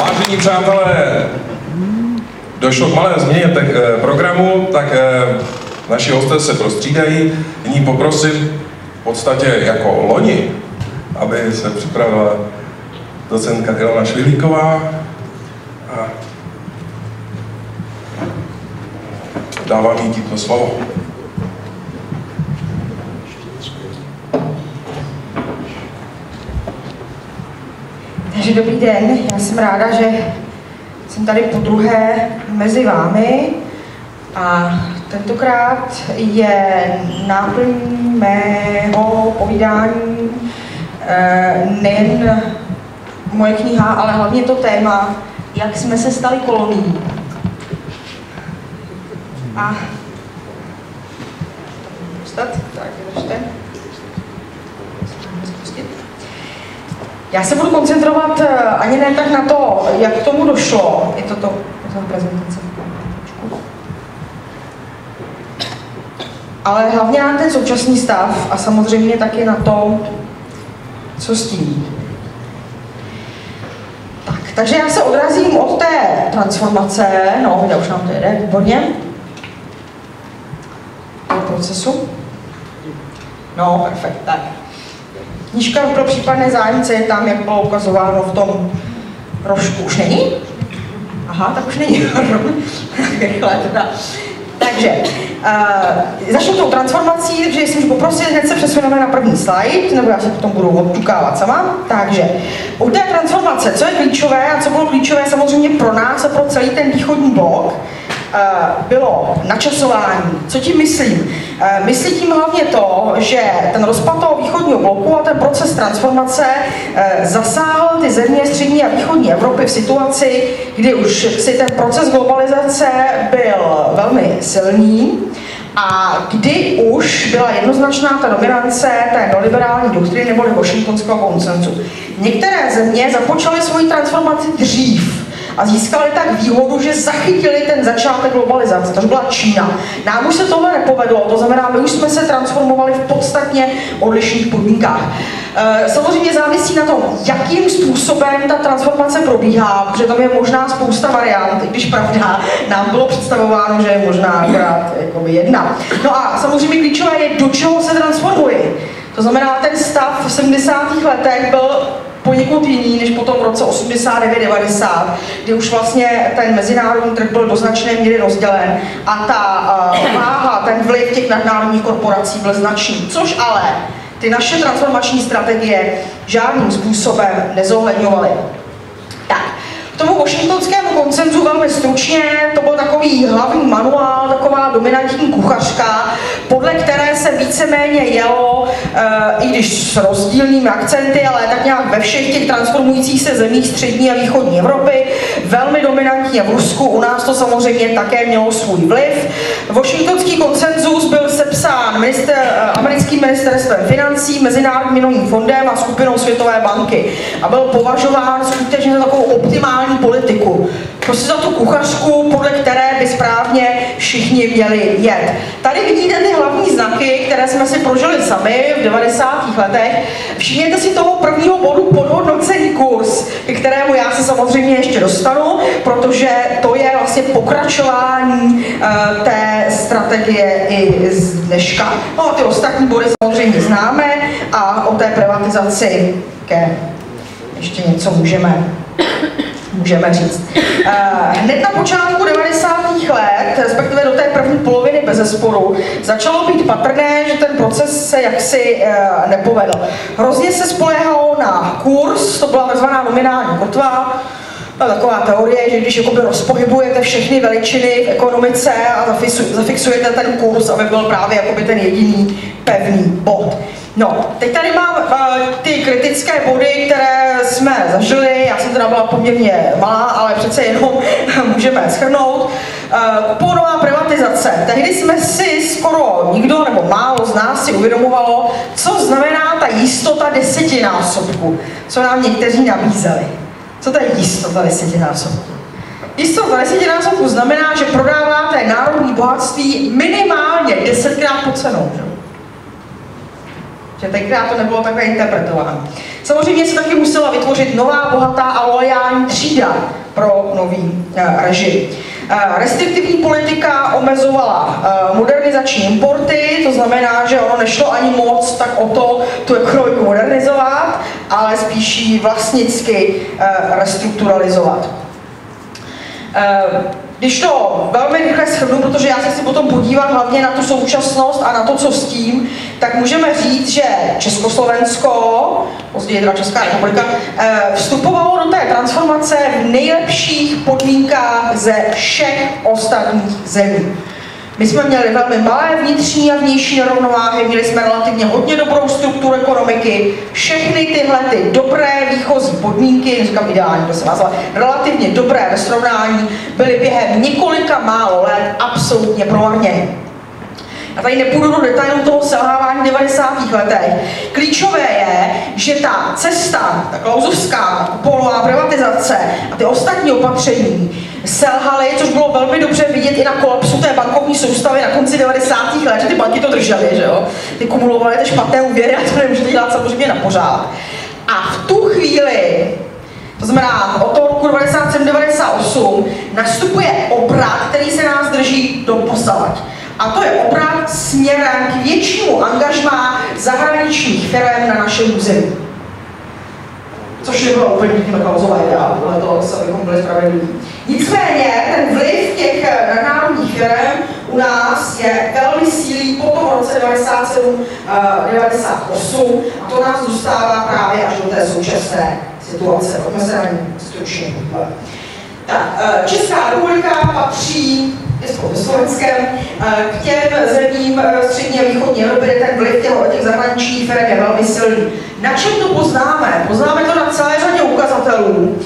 Vážení přátelé, došlo k malé změně tak, eh, programu, tak eh, naši hosté se prostřídají. Nyní poprosím v podstatě jako loni, aby se připravila docentka Ilona Švihlíková a dávám jí tímto slovo. Takže dobrý den, já jsem ráda, že jsem tady po druhé mezi vámi a tentokrát je náplň mého povídání eh, nejen moje kniha, ale hlavně to téma, jak jsme se stali kolonií. A Dostat? Tak, držte. Já se budu koncentrovat eh, ani ne tak na to, jak k tomu došlo. Je to to, to prezentace. Ale hlavně na ten současný stav a samozřejmě taky na to, co s tím. Tak, takže já se odrazím od té transformace, no, kde už nám to jede, výborně, procesu. No, perfekt, tak. Knížka pro případné zájemce je tam, jak bylo ukazováno v tom rožku. Už není? Aha, tak už není. Takže, uh, začnu tou transformací, takže jestli můžu poprosit, hned se přesuneme na první slide, nebo já se potom budu odťukávat sama. Takže, u té transformace, co je klíčové a co bylo klíčové samozřejmě pro nás a pro celý ten východní blok, bylo načasování. Co tím myslím? Eh, myslí tím hlavně to, že ten rozpad toho východního bloku a ten proces transformace eh, zasáhl ty země střední a východní Evropy v situaci, kdy už si ten proces globalizace byl velmi silný a kdy už byla jednoznačná ta dominance té neoliberální doktriny nebo Washingtonského koncenzu. Některé země započaly svoji transformaci dřív, a získali tak výhodu, že zachytili ten začátek globalizace, to byla Čína. Nám už se tohle nepovedlo, to znamená, my už jsme se transformovali v podstatně odlišných podmínkách. Eh, samozřejmě závisí na tom, jakým způsobem ta transformace probíhá, protože tam je možná spousta variant, i když pravda, nám bylo představováno, že je možná akorát jedna. No a samozřejmě klíčové je, do čeho se transformuje. To znamená, ten stav v 70. letech byl poněkud jiný než potom v roce 89-90, kdy už vlastně ten mezinárodní trh byl do značné míry rozdělen a ta uh, váha, ten vliv těch nadnárodních korporací byl značný, což ale ty naše transformační strategie žádným způsobem nezohledňovaly. Tomu washingtonskému koncenzu velmi stručně, to byl takový hlavní manuál, taková dominantní kuchařka, podle které se víceméně jelo, e, i když s rozdílnými akcenty, ale tak nějak ve všech těch transformujících se zemích střední a východní Evropy, velmi dominantní v Rusku, u nás to samozřejmě také mělo svůj vliv. Washingtonský koncenzus byl sepsán minister, eh, americkým ministerstvem financí, Mezinárodním měnovým fondem a skupinou Světové banky a byl považován skutečně za takovou optimální sociální politiku. Prostě za tu kuchařku, podle které by správně všichni měli jet. Tady vidíte ty hlavní znaky, které jsme si prožili sami v 90. letech. Všimněte si toho prvního bodu podhodnocený kurz, ke kterému já se samozřejmě ještě dostanu, protože to je vlastně pokračování uh, té strategie i z dneška. No a ty ostatní body samozřejmě známe a o té privatizaci ke ještě něco můžeme můžeme říct. Uh, hned na počátku 90. let, respektive do té první poloviny bez zesporu, začalo být patrné, že ten proces se jaksi uh, nepovedl. Hrozně se spolehalo na kurz, to byla tzv. nominální kotva, taková teorie, že když jakoby rozpohybujete všechny veličiny v ekonomice a zafixujete ten kurz, aby byl právě jakoby ten jediný pevný bod. No, teď tady mám uh, ty kritické body, které jsme zažili. Já jsem teda byla poměrně malá, ale přece jenom můžeme schrnout. Uh, kuponová privatizace. Tehdy jsme si skoro nikdo nebo málo z nás si uvědomovalo, co znamená ta jistota desetinásobku, co nám někteří nabízeli. Co to je jistota desetinásobku? Jistota desetinásobku znamená, že prodáváte národní bohatství minimálně desetkrát pod cenou. Že? Že tenkrát to nebylo takhle interpretováno. Samozřejmě se taky musela vytvořit nová bohatá a loajální třída pro nový režim. Restriktivní politika omezovala modernizační importy, to znamená, že ono nešlo ani moc tak o to tu ekonomiku modernizovat, ale spíš ji vlastnicky restrukturalizovat. Když to velmi rychle shrnu, protože já se chci potom podívat hlavně na tu současnost a na to, co s tím, tak můžeme říct, že Československo, později teda Česká republika, eh, vstupovalo do té transformace v nejlepších podmínkách ze všech ostatních zemí. My jsme měli velmi malé vnitřní a vnější nerovnováhy, měli jsme relativně hodně dobrou strukturu ekonomiky, všechny tyhle ty dobré výchozí podmínky, neříkám ideální, to se vás, ale relativně dobré ve srovnání, byly během několika málo let absolutně promarněny. Já tady nepůjdu do detailů toho selhávání v 90. letech. Klíčové je, že ta cesta, ta klauzovská polová privatizace a ty ostatní opatření selhaly, což bylo velmi dobře vidět i na kolapsu té bankovní soustavy na konci 90. let, že ty banky to držely, že jo? Ty kumulovaly ty špatné úvěry a to nemůžete dělat samozřejmě na pořád. A v tu chvíli to znamená, od toho roku 97-98 nastupuje obrat, který se nás drží do posavať. A to je obrat směrem k většímu angažmá zahraničních firm na našem území. Což nebylo úplně tím kauzové ideál, ale to se bychom byli spravedliví. Nicméně ten vliv těch eh, nadnárodních firm u nás je velmi sílý po tom roce 97, 98 eh, a to nás zůstává právě až do té současné situace. Pojďme se na ní stručně. Tak, eh, Česká republika patří se Slovenskem k těm zemím střední a východní Evropy, kde ten vliv těch, těch zahraničních firm je velmi silný. Na čem to poznáme? Poznáme to na celé řadě ukazatelů.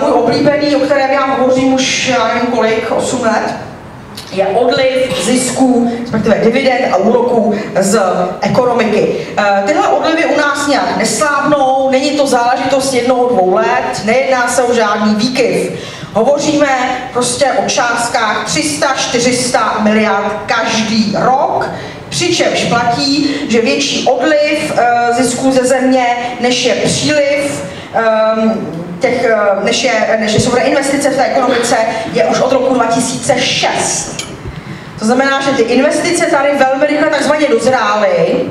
Můj oblíbený, o kterém já hovořím už, já nevím kolik, 8 let, je odliv zisků, respektive dividend a úroků z ekonomiky. Tyhle odlivy u nás nějak neslábnou, není to záležitost jednoho, dvou let, nejedná se o žádný výkyv. Hovoříme prostě o částkách 300-400 miliard každý rok, přičemž platí, že větší odliv e, zisků ze země, než je příliv, um, těch, e, než, je, než jsou investice v té ekonomice, je už od roku 2006. To znamená, že ty investice tady velmi rychle takzvaně dozrály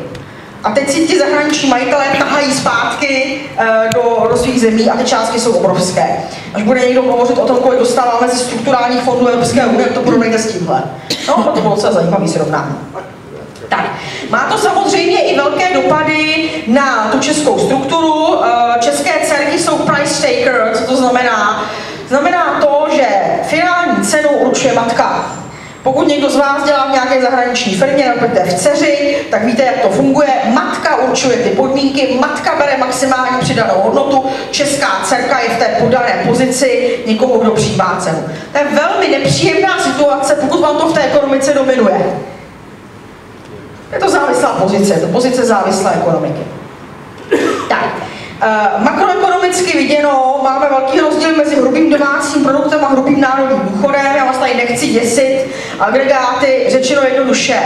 a teď si ti zahraniční majitelé tahají zpátky uh, do, do svých zemí a ty částky jsou obrovské. Až bude někdo hovořit o tom, kolik dostáváme ze strukturálních fondů Evropské unie, to porovnejte s tímhle. No, to bylo docela zajímavý srovnání. Tak, má to samozřejmě i velké dopady na tu českou strukturu. Eh, české dcerky jsou price taker, co to znamená? Znamená to, že finální cenu určuje matka. Pokud někdo z vás dělá v nějaké zahraniční firmě, nebo v dceři, tak víte, jak to funguje. Matka určuje ty podmínky, matka bere maximální přidanou hodnotu, česká dcerka je v té podané pozici někoho, kdo přijímá cenu. To je velmi nepříjemná situace, pokud vám to v té ekonomice dominuje. Je to závislá pozice, je to pozice závislé ekonomiky. Tak, makroekonomicky viděno máme velký rozdíl mezi hrubým domácím produktem a hrubým národním důchodem. Já vás tady nechci děsit agregáty, řečeno jednoduše.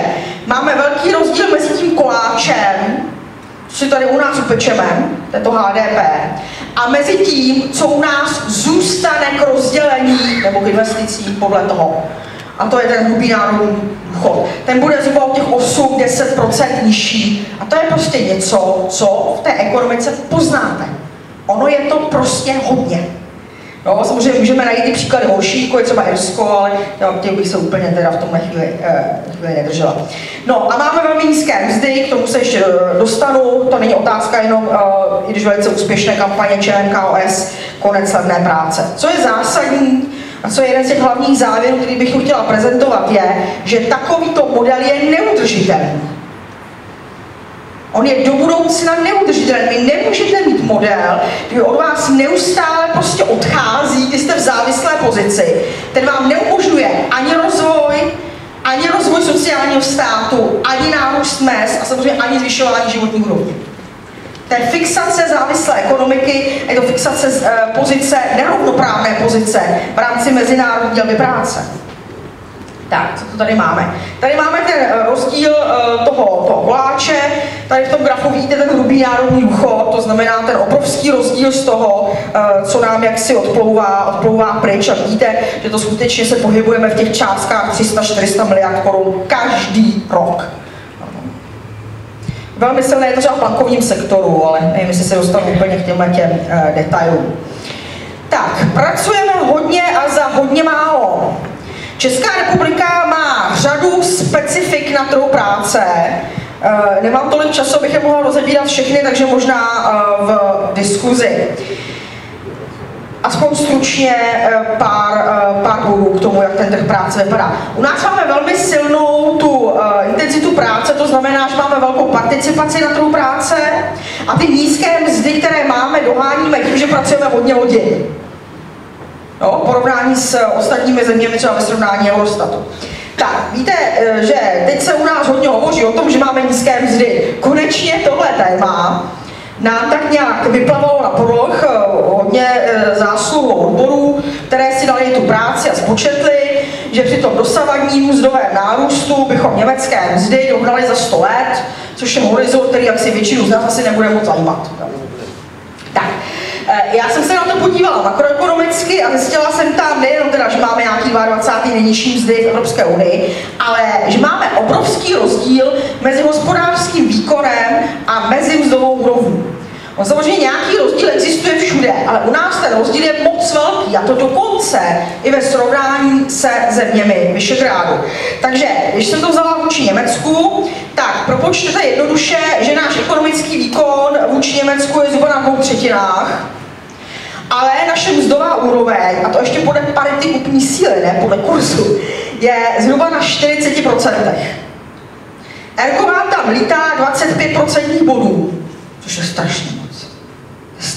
Máme velký rozdíl mezi tím koláčem, co si tady u nás upečeme, to je to HDP, a mezi tím, co u nás zůstane k rozdělení nebo k investicím podle toho. A to je ten hrubý národní důchod. Ten bude zhruba těch 8-10% nižší. A to je prostě něco, co v té ekonomice poznáte. Ono je to prostě hodně. No, samozřejmě můžeme najít i příklady horší, jako je třeba Irsko, ale těch bych se úplně teda v tomhle chvíli, eh, chvíli nedržela. No a máme velmi nízké mzdy, k tomu se ještě eh, dostanu, to není otázka jenom, eh, i když velice úspěšné kampaně ČNKOS, konec levné práce. Co je zásadní, a co je jeden z těch hlavních závěrů, který bych chtěla prezentovat, je, že takovýto model je neudržitelný. On je do budoucna neudržitelný. Vy nemůžete mít model, který od vás neustále prostě odchází, když jste v závislé pozici. Ten vám neumožňuje ani rozvoj, ani rozvoj sociálního státu, ani nárůst mest a samozřejmě ani zvyšování životní úrovně. Je fixace závislé ekonomiky, je to fixace z, e, pozice, nerovnoprávné pozice v rámci mezinárodní dělby práce. Tak, co to tady máme? Tady máme ten eh, rozdíl uh, toho, toho koláče, tady v tom grafu vidíte ten hrubý národní důchod, to znamená ten obrovský rozdíl z toho, uh, co nám jaksi odplouvá, odplouvá pryč a vidíte, že to skutečně se pohybujeme v těch částkách 300-400 miliard korun každý rok. Velmi silné je to třeba v bankovním sektoru, ale nevím, jestli se dostanu úplně k těmhle těm uh, detailům. Tak, pracujeme hodně a za hodně málo. Česká republika má řadu specifik na trhu práce. Eh, nemám tolik času, abych je mohla rozebírat všechny, takže možná eh, v diskuzi. Aspoň stručně eh, pár, pár bodů k tomu, jak ten trh práce vypadá. U nás máme velmi silnou tu intenzitu práce, to znamená, že máme velkou participaci na trhu práce a ty nízké mzdy, které máme, doháníme tím, že pracujeme hodně hodin no, porovnání s ostatními zeměmi, třeba ve srovnání Eurostatu. Tak, víte, eh, že teď se u nás hodně hovoří o tom, že máme nízké mzdy. Konečně tohle téma nám tak nějak vyplavalo na podloh eh, hodně eh, zásluhou odborů, které si dali tu práci a spočetli, že při tom dosavadním mzdovém nárůstu bychom německé mzdy dohnali za 100 let, což je horizont, který jak si většinu z nás asi nebude moc zajímat. Tak, Eh, já jsem se na to podívala makroekonomicky a zjistila jsem tam nejenom teda, že máme nějaký 22. nejnižší mzdy v Evropské unii, ale že máme obrovský rozdíl mezi hospodářským výkonem a mezi mzdovou úrovní. On samozřejmě nějaký rozdíl existuje všude, ale u nás ten rozdíl je moc velký a to dokonce i ve srovnání se zeměmi Vyšegrádu. Takže, když jsem to vzala vůči Německu, tak propočtete jednoduše, že náš ekonomický výkon vůči Německu je zhruba na dvou třetinách, ale naše mzdová úroveň, a to ještě podle parity kupní síly, ne podle kurzu, je zhruba na 40%. Ergo vám tam lítá 25% bodů, což je strašně moc.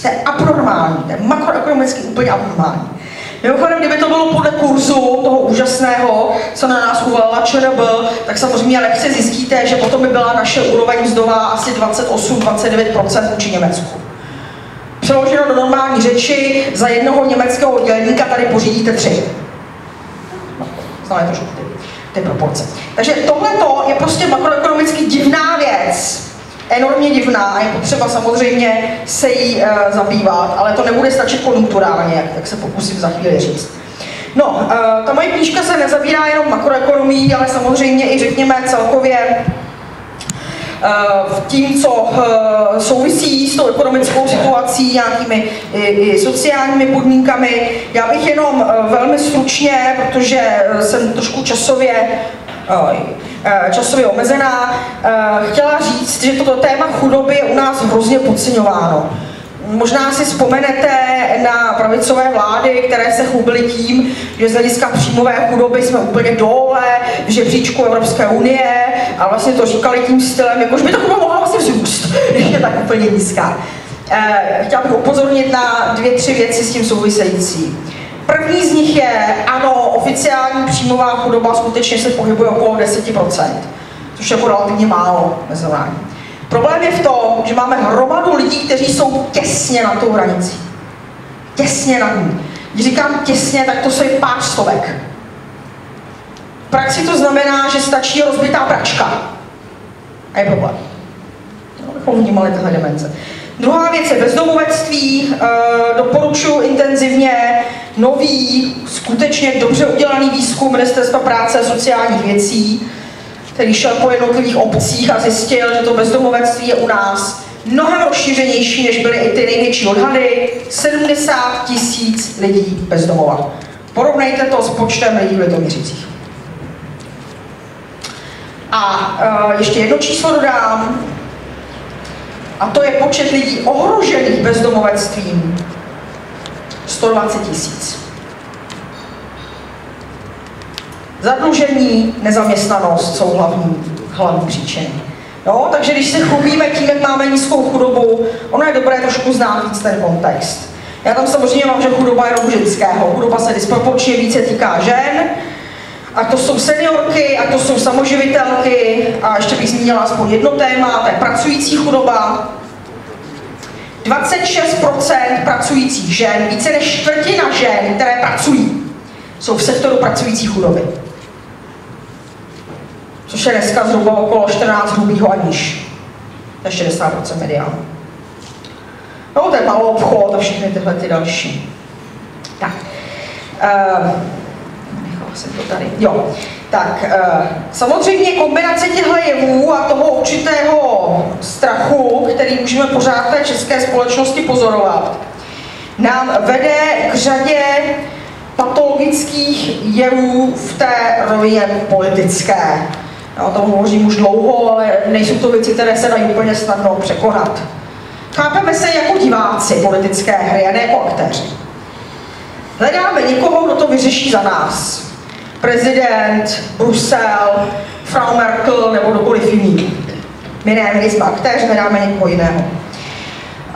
Jste abnormální, to je makroekonomicky úplně abnormální. Mimochodem, kdyby to bylo podle kurzu toho úžasného, co na nás uvalila ČNB, tak samozřejmě lehce zjistíte, že potom by byla naše úroveň mzdová asi 28-29% vůči Německu. Přeloženo do normální řeči, za jednoho německého dělníka tady pořídíte tři. No, známe trošku ty, ty proporce. Takže tohle je prostě makroekonomicky divná věc, enormně divná a je potřeba samozřejmě se jí uh, zabývat, ale to nebude stačit konjunkturálně, jak, se pokusím za chvíli říct. No, uh, ta moje knížka se nezabírá jenom makroekonomií, ale samozřejmě i řekněme celkově Eh, tím, co souvisí s tou ekonomickou situací, nějakými i, sociálními podmínkami. Já bych jenom velmi stručně, protože jsem trošku časově časově omezená, chtěla říct, že toto téma chudoby je u nás hrozně podceňováno. Možná si vzpomenete na pravicové vlády, které se chlubily tím, že z hlediska příjmové chudoby jsme úplně dole v žebříčku Evropské unie a vlastně to říkali tím stylem, jakož by to chudoba mohla vlastně vzrůst, když je tak úplně nízká. Eh, chtěla bych upozornit na dvě, tři věci s tím související. První z nich je, ano, oficiální příjmová chudoba skutečně se pohybuje okolo 10%, což je jako relativně málo mezinárodní. Problém je v tom, že máme hromadu lidí, kteří jsou těsně na tou hranici. Těsně na ní. Když říkám těsně, tak to jsou pár stovek. V praxi to znamená, že stačí rozbitá pračka. A je problém. No, bychom vnímali tyhle demence. Druhá věc je bezdomovectví. E, doporučuji nový, skutečně dobře udělaný výzkum Ministerstva práce a sociálních věcí, který šel po jednotlivých obcích a zjistil, že to bezdomovectví je u nás mnohem rozšířenější, než byly i ty největší odhady. 70 tisíc lidí bez domova. Porovnejte to s počtem lidí v Litoměřicích. A uh, ještě jedno číslo dodám, a to je počet lidí ohrožených bezdomovectvím 120 tisíc. Zadlužení, nezaměstnanost jsou hlavní, hlavní příčiny. No, takže když se chlubíme tím, jak máme nízkou chudobu, ono je dobré trošku znát víc ten kontext. Já tam samozřejmě mám, že chudoba je jenom ženského. Chudoba se disproporčně více týká žen, a to jsou seniorky, a to jsou samoživitelky, a ještě bych zmínila aspoň jedno téma, to je pracující chudoba. 26% pracujících žen, více než čtvrtina žen, které pracují, jsou v sektoru pracující chudoby. což je dneska zhruba okolo 14 hrubýho a níž. To je 60% mediánu. No, to je malou obchod a všechny tyhle ty další. Tak. Uh, nechala jsem to tady. Jo. Tak uh, samozřejmě kombinace těchto jevů a toho určitého strachu, který můžeme pořád té české společnosti pozorovat, nám vede k řadě patologických jevů v té rovině politické. Já o tom hovořím už dlouho, ale nejsou to věci, které se dají úplně snadno překonat. Chápeme se jako diváci politické hry a ne jako aktéři. Hledáme někoho, kdo to vyřeší za nás. Prezident, Brusel, Frau Merkel nebo kdokoliv jiný. My ne, my nejsme aktéři, hledáme někoho jiného.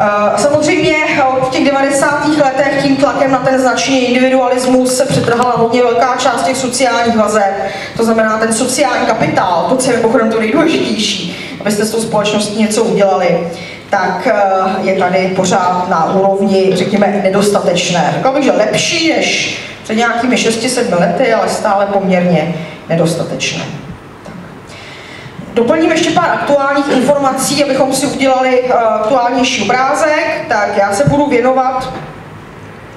Eh, samozřejmě v těch 90. letech tím tlakem na ten značný individualismus se přetrhala hodně velká část těch sociálních vazeb, to znamená ten sociální kapitál, to, je mimochodem to nejdůležitější, abyste s tou společností něco udělali, tak eh, je tady pořád na úrovni, řekněme, nedostatečné. Řekl bych, že lepší než před nějakými 6-7 lety, ale stále poměrně nedostatečné. Doplním ještě pár aktuálních informací, abychom si udělali uh, aktuálnější obrázek. Tak já se budu věnovat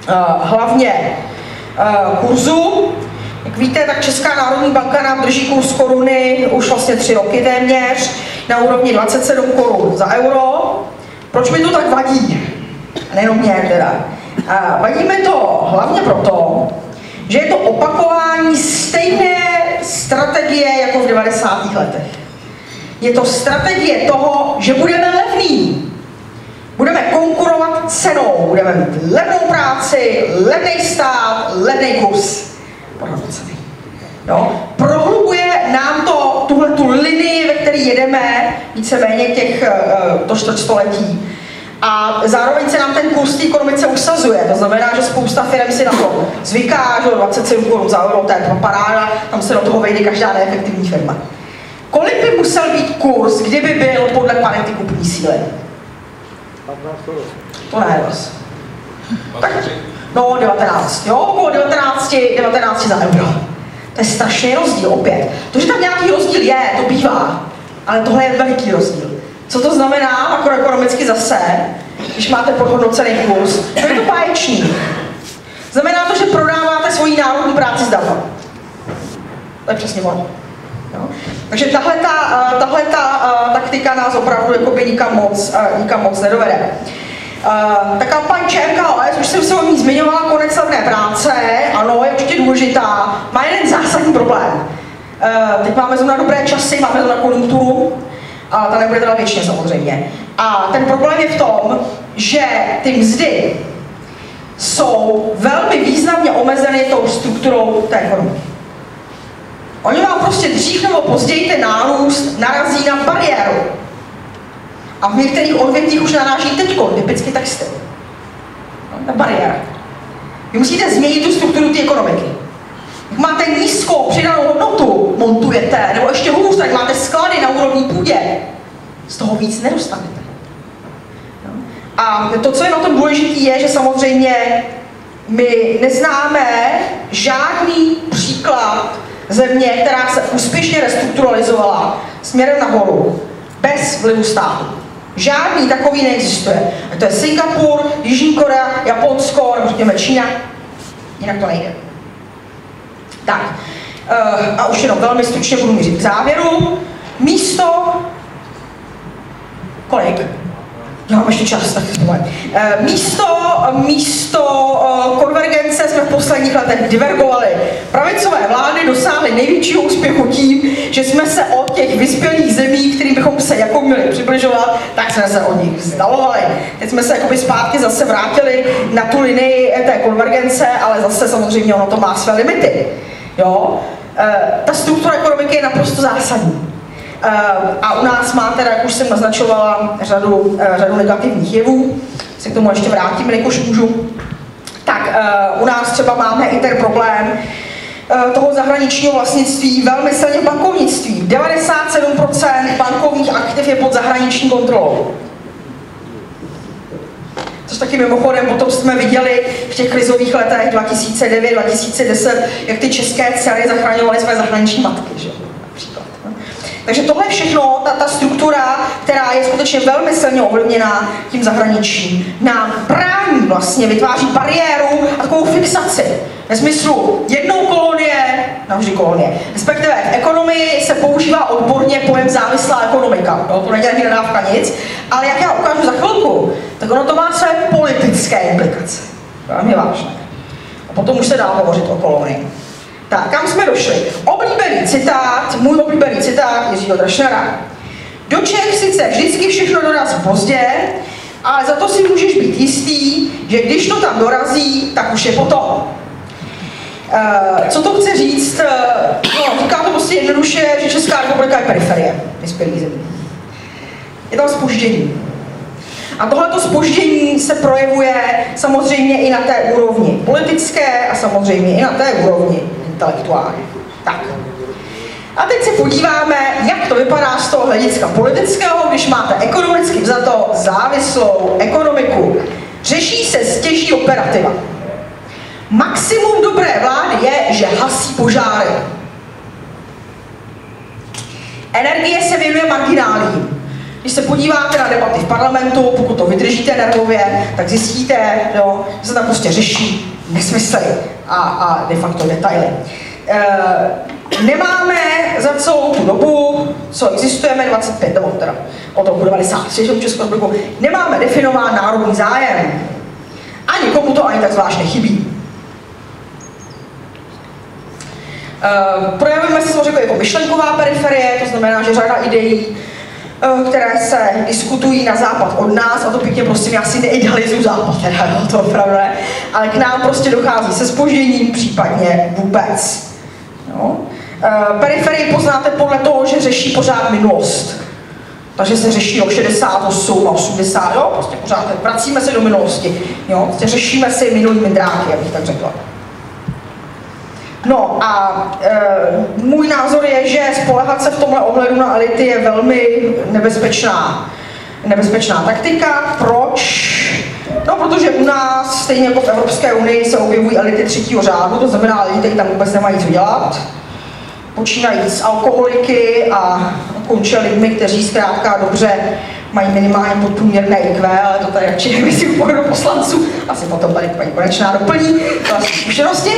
uh, hlavně uh, kurzu. Jak víte, tak Česká národní banka nám drží kurz koruny už vlastně tři roky téměř na úrovni 27 korun za euro. Proč mi to tak vadí? Nejenom mě teda. Uh, vadí mi to hlavně proto, že je to opakování stejné strategie jako v 90. letech. Je to strategie toho, že budeme levní. Budeme konkurovat cenou, budeme mít levnou práci, levný stát, levný. Podhodnocený. No, prohlubuje nám to tuhle tu linii, ve které jedeme víceméně těch uh, to čtvrtstoletí. A zároveň se nám ten kurz té ekonomice usazuje. To znamená, že spousta firm si na to zvyká, že 27 korun za euro, to je paráda, tam se do toho vejde každá neefektivní firma. Kolik by musel být kurz, kdyby byl podle parity kupní síly? 15 To ne, dost. Tak, no, 19, jo, okolo 19, 19 za euro. To je strašný rozdíl opět. To, že tam nějaký rozdíl je, to bývá, ale tohle je veliký rozdíl. Co to znamená makroekonomicky zase, když máte podhodnocený kurz? To je to báječný. Znamená to, že prodáváte svoji národní práci zdarma. To je přesně ono. Jo? Takže tahle, ta, uh, tahle ta, uh, taktika nás opravdu jakoby nikam moc, uh, nikam moc nedovede. Ta kampaň ČMKOS, už jsem se o ní zmiňovala, konec levné práce, ano, je určitě důležitá, má jeden zásadní problém. Teď máme zrovna dobré časy, máme zrovna konjunkturu, a ta nebude teda věčně samozřejmě. A ten problém je v tom, že ty mzdy jsou velmi významně omezeny tou strukturou té ekonomiky. Oni vám prostě dřív nebo později ten nárůst narazí na bariéru. A v některých odvětvích už naráží teď, typicky textil. No, ta bariéra. Vy musíte změnit tu strukturu té ekonomiky. Máte nízkou přidanou hodnotu, montujete, nebo ještě hůř, tak máte sklady na úrovni půdě, z toho víc nedostanete. A to, co je na tom důležité, je, že samozřejmě my neznáme žádný příklad země, která se úspěšně restrukturalizovala směrem nahoru, bez vlivu státu. Žádný takový neexistuje. A to je Singapur, Jižní Korea, Japonsko, nebo řekněme Čína. Jinak to nejde. Tak, a už jenom velmi stručně budu mířit k závěru. Místo... Kolik? Já mám ještě čas, tak to eh, Místo, místo eh, konvergence jsme v posledních letech divergovali. Pravicové vlády dosáhly největšího úspěchu tím, že jsme se od těch vyspělých zemí, kterým bychom se jako měli přibližovat, tak jsme se od nich vzdalovali. Teď jsme se jakoby zpátky zase vrátili na tu linii té konvergence, ale zase samozřejmě ono to má své limity. Jo? Eh, ta struktura ekonomiky je naprosto zásadní. Eh, a u nás má teda, jak už jsem naznačovala, řadu, eh, řadu negativních jevů. Se k tomu ještě vrátím, jakož můžu. Tak u nás třeba máme i ten problém toho zahraničního vlastnictví velmi silně v bankovnictví. 97% bankovních aktiv je pod zahraniční kontrolou. Taky mimochodem potom jsme viděli v těch krizových letech 2009-2010, jak ty české dcery zachraňovaly své zahraniční matky. Že? Takže tohle všechno, ta, ta struktura, která je skutečně velmi silně ovlivněná tím zahraničím, nám brání vlastně, vytváří bariéru a takovou fixaci. Ve smyslu jednou kolonie, navždy kolonie. Respektive v ekonomii se používá odborně pojem závislá ekonomika. No, to není ani nadávka nic, ale jak já ukážu za chvilku, tak ono to má své politické implikace. Velmi vážné. A potom už se dá hovořit o kolonii. Tak, kam jsme došli? Oblíbený citát, můj oblíbený citát Jiřího Drašnera. Do Čech sice vždycky všechno dorazí pozdě, ale za to si můžeš být jistý, že když to tam dorazí, tak už je potom. Uh, co to chce říct? Uh, no, říká to prostě jednoduše, že Česká republika je periferie vyspělých zemí. Je tam spoždění. A tohleto spoždění se projevuje samozřejmě i na té úrovni politické a samozřejmě i na té úrovni intelektuální. Tak. A teď se podíváme, jak to vypadá z toho hlediska politického, když máte ekonomicky vzato závislou ekonomiku. Řeší se stěží operativa. Maximum dobré vlády je, že hasí požáry. Energie se věnuje marginálím. Když se podíváte na debaty v parlamentu, pokud to vydržíte nervově, tak zjistíte, jo, že se tam prostě řeší nesmysly a, a de facto detaily. E, nemáme za celou tu dobu, co existujeme, 25, nebo teda od roku 93 v Českou republiku, nemáme definován národní zájem. A nikomu to ani tak zvlášť nechybí. E, projevujeme se samozřejmě jako myšlenková periferie, to znamená, že řada ideí Eh, které se diskutují na západ od nás, a to pěkně prostě já si neidealizuju západ, teda, no, to opravdu ne, ale k nám prostě dochází se spožděním, případně vůbec. No. Periferii poznáte podle toho, že řeší pořád minulost. Takže se řeší o 68 a 80, jo, prostě pořád vracíme se do minulosti, jo, prostě řešíme si minulý dráky, abych tak řekla. No a e, můj názor je, že spolehat se v tomhle ohledu na elity je velmi nebezpečná, nebezpečná taktika. Proč? No, protože u nás, stejně jako v Evropské unii, se objevují elity třetího řádu, to znamená lidi, kteří tam vůbec nemají co dělat. Počínají s alkoholiky a končí lidmi, kteří zkrátka dobře mají minimálně podprůměrné IQ, ale to tady radši nevím, u poslanců, asi potom tady paní Konečná doplní, to zkušenosti.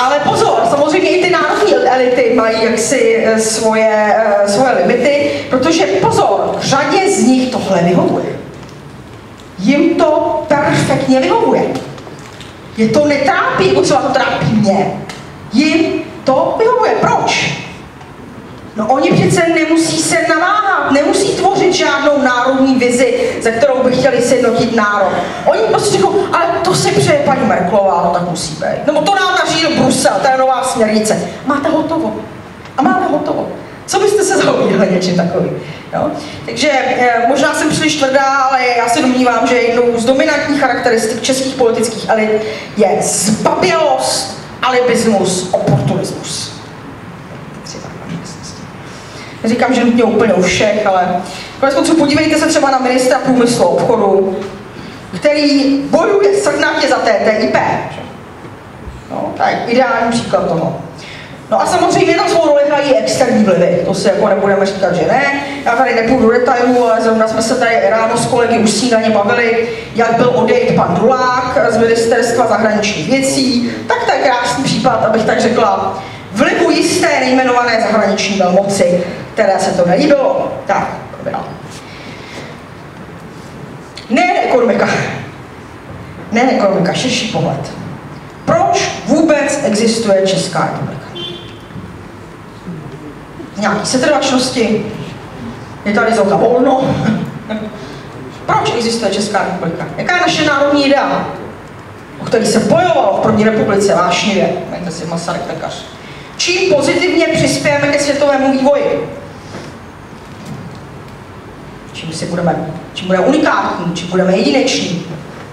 Ale pozor, samozřejmě i ty národní elity mají jaksi eh, svoje, eh, svoje limity, protože pozor, řadě z nich tohle vyhovuje. Jim to perfektně vyhovuje. Je to netrápí, třeba to trápí mě. Jim to vyhovuje. Proč? No oni přece nemusí se namáhat, nemusí tvořit žádnou národní vizi, za kterou by chtěli sjednotit národ. Oni prostě řeknou, ale to se přeje paní Merklová, no tak musí být. Nebo to nám nařídil Brusel, to je nová směrnice. Máte hotovo. A máte hotovo. Co byste se zaobírali něčím takovým? Jo? Takže eh, možná jsem příliš tvrdá, ale já se domnívám, že jednou z dominantních charakteristik českých politických elit je zbabělost, alibismus, oportunismus. Neříkám, že nutně úplně u všech, ale konec podívejte se třeba na ministra průmyslu obchodu, který bojuje srdnatě za TTIP. No, tak ideální příklad toho. No a samozřejmě tam svou roli hrají externí vlivy, to si jako nebudeme říkat, že ne. Já tady nepůjdu do detailů, ale zrovna jsme se tady ráno s kolegy už snídaně bavili, jak byl odejít pan Drulák z ministerstva zahraničních věcí. Tak to je krásný případ, abych tak řekla, vlivu jisté nejmenované zahraniční velmoci, které se to nelíbilo. Tak, dobrá. Ne ekonomika. Ne ekonomika, širší pohled. Vůbec existuje Česká republika? Nějaký setrvačnosti? Je tady zóka volno? Proč existuje Česká republika? Jaká je naše národní idea, o který se bojovalo v první republice vášnivě? Mějte si Masaryk pekař čím pozitivně přispějeme ke světovému vývoji. Čím si budeme, čím budeme unikátní, čím budeme jedineční.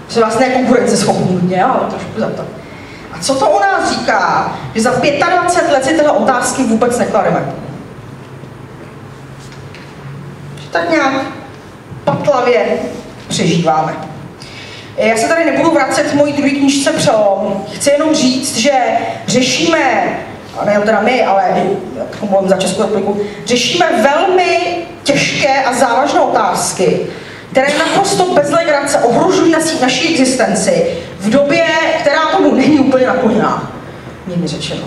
Jsme vlastně konkurenceschopní hodně, ale trošku za to. Co to o nás říká, že za 25 let si tyhle otázky vůbec neklademe? Že tak nějak patlavě přežíváme. Já se tady nebudu vracet v mojí druhé knižce Přelom. Chci jenom říct, že řešíme a nejen teda my, ale mluvím za Českou republiku, řešíme velmi těžké a závažné otázky, které naprosto bez legrace ohrožují naši, naši existenci v době, která tomu není úplně nakloněná, mírně řečeno.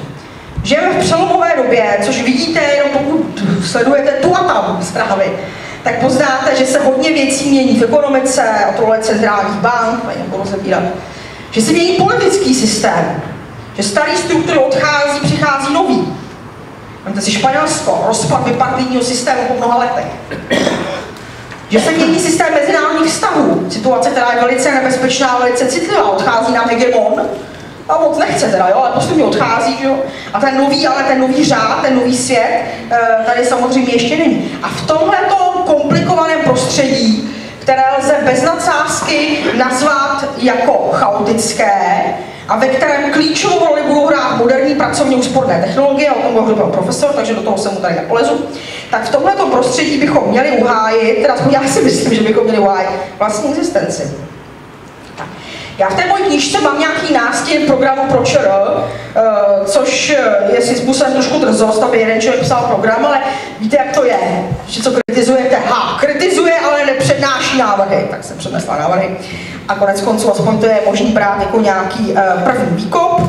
Žijeme v přelomové době, což vidíte jenom pokud sledujete tu a tam zprávy, tak poznáte, že se hodně věcí mění v ekonomice, a tohle centrálních bank, nebudu rozebírat, že se mění politický systém, že starý struktury odchází, přichází nový. Máte si Španělsko, rozpad bipartitního systému po mnoha letech. Že se mění systém mezinárodních vztahů, situace, která je velice nebezpečná, velice citlivá, odchází nám hegemon, a moc nechce teda, jo, ale postupně odchází, jo. A ten nový, ale ten nový řád, ten nový svět, eh, tady samozřejmě ještě není. A v tomhleto komplikovaném prostředí, které lze bez nadsázky nazvat jako chaotické, a ve kterém klíčovou roli budou hrát moderní pracovně úsporné technologie, o tom hovořil pan profesor, takže do toho se mu tady nepolezu, tak v tomto prostředí bychom měli uhájit, teda já si myslím, že bychom měli uhájit vlastní existenci. Já v té mojí knížce mám nějaký nástěn programu pro ČR, eh, což je si způsobem trošku drzost, aby jeden člověk psal program, ale víte, jak to je, že co kritizujete? Ha, kritizuje, ale nepřednáší návrhy, tak jsem přednesla návrhy. A konec konců aspoň to je možný brát jako nějaký eh, první výkop.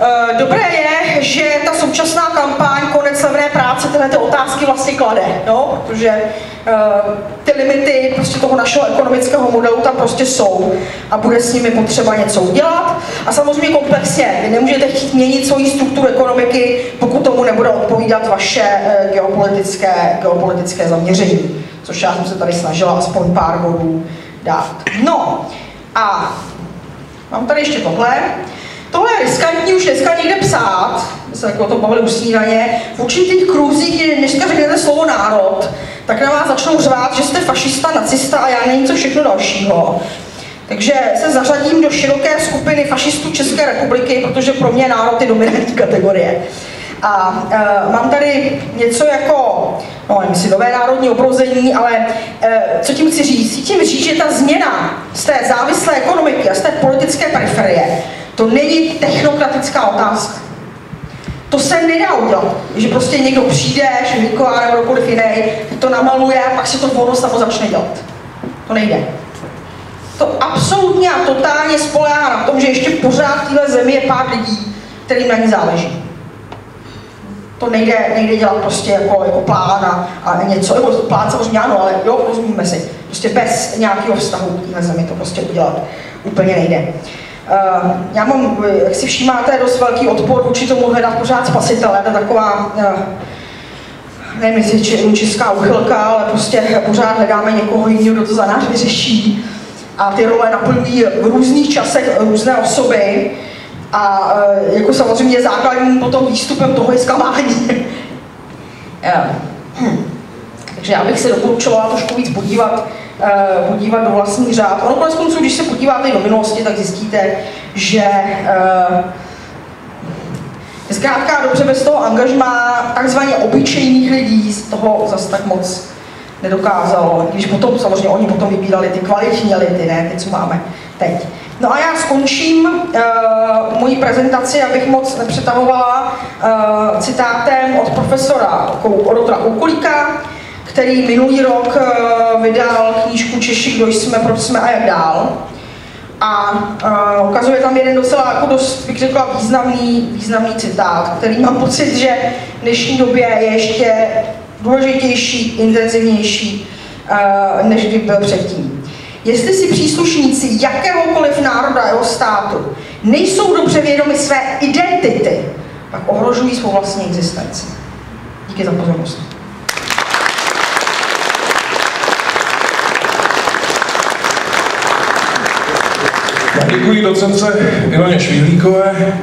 Eh, dobré je, že ta současná kampaň Konec levné práce tyhle ty otázky vlastně klade, no? protože uh, ty limity prostě toho našeho ekonomického modelu tam prostě jsou a bude s nimi potřeba něco udělat. A samozřejmě komplexně, vy nemůžete chtít měnit svoji strukturu ekonomiky, pokud tomu nebude odpovídat vaše uh, geopolitické, geopolitické zaměření, což já jsem se tady snažila aspoň pár bodů dát. No a mám tady ještě tohle. Tohle je riskantní už dneska někde psát, my se jako o tom bavili u snídaně, v určitých kruzích, kdy dneska řeknete slovo národ, tak na vás začnou řvát, že jste fašista, nacista a já nevím co všechno dalšího. Takže se zařadím do široké skupiny fašistů České republiky, protože pro mě národ je dominantní kategorie. A e, mám tady něco jako, no nevím si nové národní obrození, ale e, co tím chci říct? Tím říct, že ta změna z té závislé ekonomiky a z té politické periferie to není technokratická otázka. To se nedá udělat, že prostě někdo přijde, Švýková nebo kdokoliv jiný, to namaluje a pak si to ono samo začne dělat. To nejde. To absolutně a totálně spoléhá na tom, že ještě pořád v téhle zemi je pár lidí, kterým na ní záleží. To nejde, nejde dělat prostě jako, jako plán a, a něco, jako plán samozřejmě ano, ale jo, rozumíme si. Prostě bez nějakého vztahu k téhle zemi to prostě udělat úplně nejde. Uh, já mám, jak si všímáte, dost velký odpor vůči tomu hledat pořád spasitele, to je taková, uh, nevím, jestli česká uchylka, ale prostě pořád hledáme někoho jiného, kdo to za nás vyřeší. A ty role naplňují v různých časech různé osoby. A uh, jako samozřejmě základním potom výstupem toho je zklamání. hm. Takže já bych se doporučovala trošku víc podívat uh, podívat do vlastních řád. Ono konec konců, když se podíváte do minulosti, tak zjistíte, že uh, zkrátka dobře bez toho angažma takzvaně obyčejných lidí z toho zase tak moc nedokázalo, když potom samozřejmě oni potom vybírali ty kvalitní lidi, ne ty, co máme teď. No a já skončím uh, moji prezentaci, abych moc nepřetahovala uh, citátem od profesora Rotra Koukulíka, který minulý rok uh, vydal knížku Češi, kdo jsme, proč jsme a jak dál. A uh, ukazuje tam jeden docela jako dost, bych řekla, významný, významný citát, který mám pocit, že v dnešní době je ještě důležitější, intenzivnější, uh, než kdy byl předtím. Jestli si příslušníci jakéhokoliv národa jeho státu nejsou dobře vědomi své identity, pak ohrožují svou vlastní existenci. Díky za pozornost. Děkuji docence Iloně Švihlíkové.